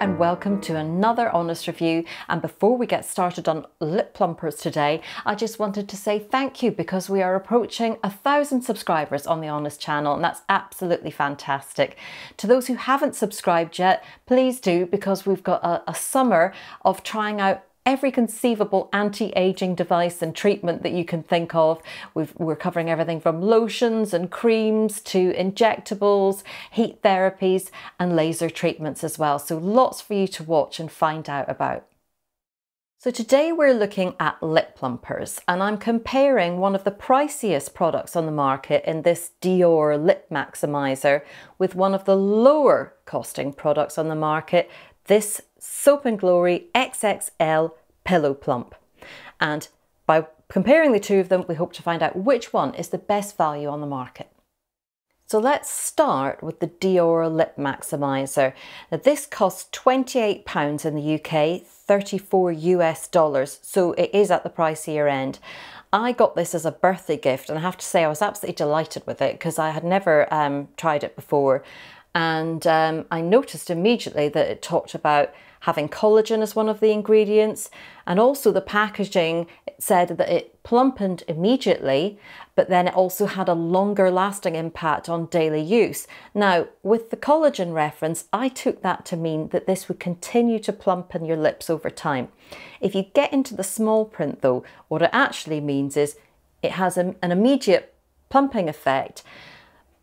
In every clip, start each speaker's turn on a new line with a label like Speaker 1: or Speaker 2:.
Speaker 1: and welcome to another Honest review. And before we get started on lip plumpers today, I just wanted to say thank you because we are approaching a thousand subscribers on the Honest channel and that's absolutely fantastic. To those who haven't subscribed yet, please do because we've got a, a summer of trying out every conceivable anti-aging device and treatment that you can think of. we are covering everything from lotions and creams to injectables, heat therapies and laser treatments as well. So lots for you to watch and find out about. So today we're looking at lip plumpers and I'm comparing one of the priciest products on the market in this Dior Lip Maximizer with one of the lower costing products on the market, this Soap & Glory XXL Pillow Plump. And by comparing the two of them, we hope to find out which one is the best value on the market. So let's start with the Dior Lip Maximizer. Now this costs £28 in the UK, 34 US dollars, so it is at the pricier end. I got this as a birthday gift and I have to say I was absolutely delighted with it because I had never um, tried it before and um, I noticed immediately that it talked about having collagen as one of the ingredients and also the packaging said that it plumpened immediately but then it also had a longer lasting impact on daily use. Now with the collagen reference I took that to mean that this would continue to plumpen your lips over time. If you get into the small print though what it actually means is it has an immediate plumping effect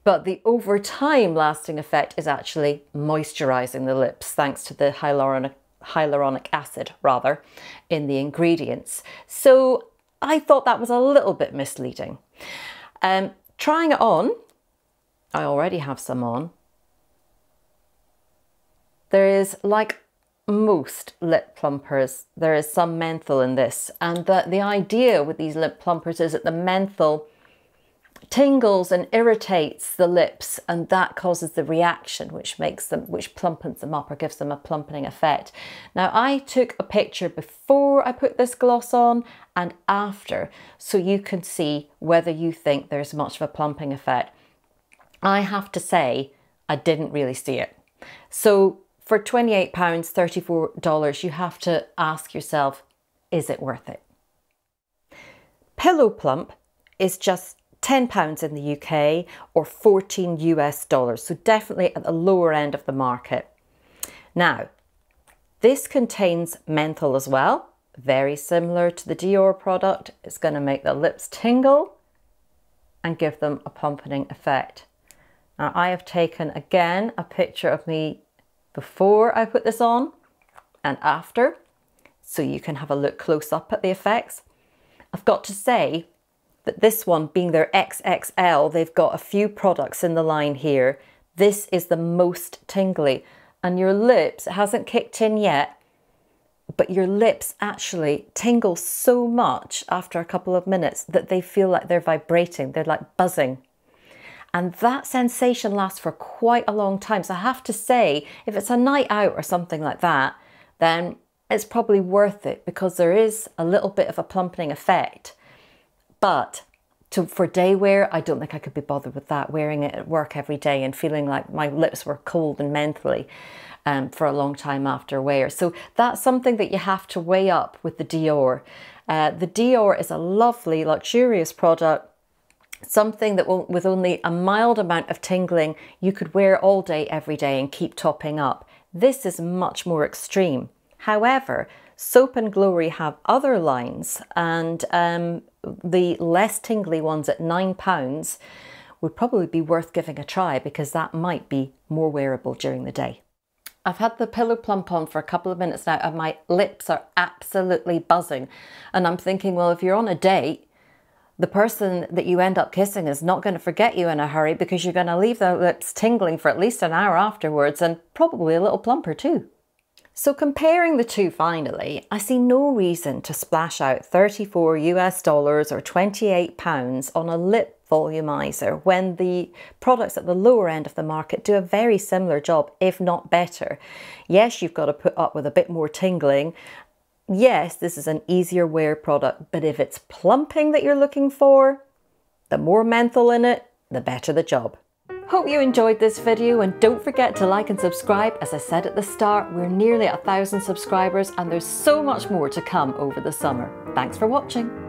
Speaker 1: but the over time lasting effect is actually moisturizing the lips thanks to the hyaluronic, hyaluronic acid rather in the ingredients. So I thought that was a little bit misleading. Um, trying it on, I already have some on. There is like most lip plumpers, there is some menthol in this. And the, the idea with these lip plumpers is that the menthol tingles and irritates the lips and that causes the reaction which makes them which plumpens them up or gives them a plumpening effect. Now i took a picture before i put this gloss on and after so you can see whether you think there's much of a plumping effect. I have to say i didn't really see it. So for 28 pounds 34 dollars you have to ask yourself is it worth it? Pillow plump is just £10 in the UK or 14 US dollars. So definitely at the lower end of the market. Now, this contains menthol as well, very similar to the Dior product. It's going to make the lips tingle and give them a plumpening effect. Now I have taken again a picture of me before I put this on and after so you can have a look close up at the effects. I've got to say that this one being their XXL, they've got a few products in the line here. This is the most tingly. And your lips, hasn't kicked in yet, but your lips actually tingle so much after a couple of minutes that they feel like they're vibrating, they're like buzzing. And that sensation lasts for quite a long time. So I have to say, if it's a night out or something like that, then it's probably worth it because there is a little bit of a plumpening effect. But to, for day wear, I don't think I could be bothered with that, wearing it at work every day and feeling like my lips were cold and mentally um, for a long time after wear. So that's something that you have to weigh up with the Dior. Uh, the Dior is a lovely, luxurious product something that will, with only a mild amount of tingling you could wear all day every day and keep topping up. This is much more extreme. However, Soap and Glory have other lines and um, the less tingly ones at £9 would probably be worth giving a try because that might be more wearable during the day. I've had the pillow plump on for a couple of minutes now and my lips are absolutely buzzing. And I'm thinking, well, if you're on a date, the person that you end up kissing is not going to forget you in a hurry because you're going to leave their lips tingling for at least an hour afterwards and probably a little plumper too. So comparing the two finally, I see no reason to splash out 34 US dollars or 28 pounds on a lip volumizer when the products at the lower end of the market do a very similar job, if not better. Yes, you've got to put up with a bit more tingling. Yes, this is an easier wear product, but if it's plumping that you're looking for, the more menthol in it, the better the job. Hope you enjoyed this video and don't forget to like and subscribe. As I said at the start, we're nearly a thousand subscribers and there's so much more to come over the summer. Thanks for watching.